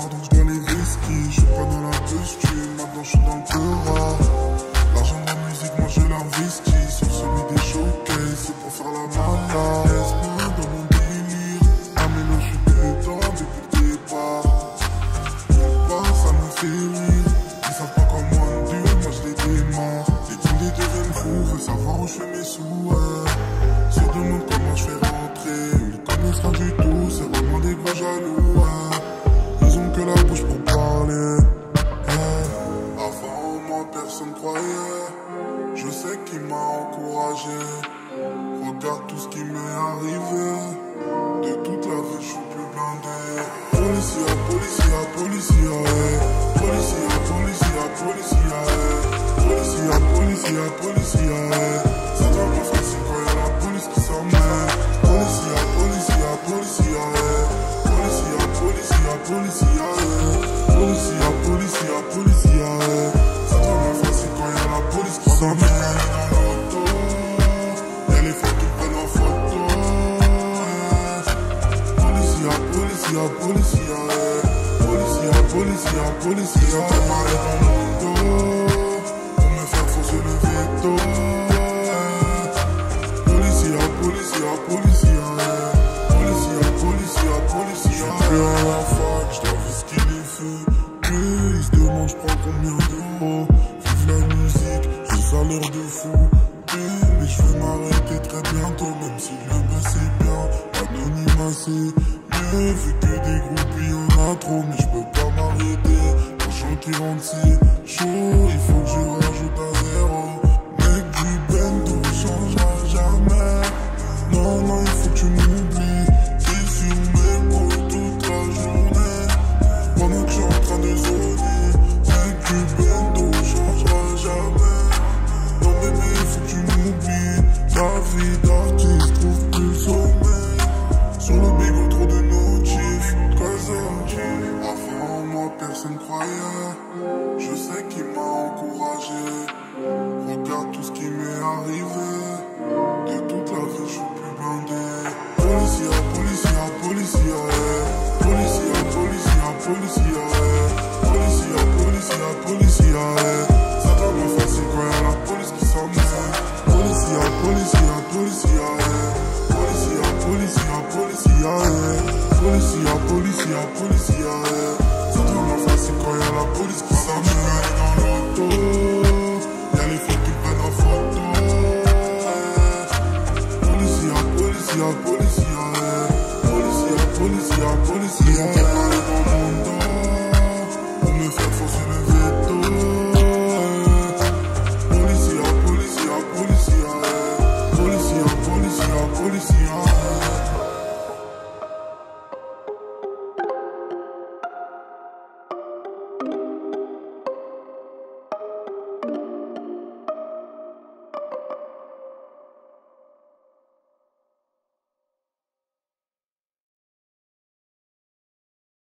mort donc je les whisky. Je suis pas dans la posture, maintenant je suis dans le peur. Je sais qui m'a encouragé. Regarde tout ce qui m'est arrivé. De toute la vie, je suis plus blindé. Policia, policia, policia, eh. Policia, policia, policia, eh. Policia, policia, policia. Policia, policia, eh. Policia, policia, policia, eh. Marrer dans mon dos, pour me faire foncer le veto, eh. Policia, policia, policia, eh. Policia, policia, policia. Je suis à la fac, je dois risquer les feux. Eux, ils se demandent, je prends combien d'euros. Vive la musique, j'ai salaire de fou. Mais je veux m'arrêter très bientôt, même si le buzz est bien. Anonymat c'est mieux, vu que des groupies on a trop. Mais je peux pas m'arrêter. Prochain qui rentre c'est chaud, il faut Je sais qui m'a encouragé. Regarde tout ce qui m'est arrivé. De toute la vie, je suis plus blindé. Policia, policia, policia, eh. Policia, policia, policia, eh. Policia, policia, policia, eh. C'est vraiment facile quand y'a la police qui s'en met. Policia, policia, policia, eh. Policia, policia, policia, eh. Policia, policia, policia, Polícia, polícia, polícia, polícia.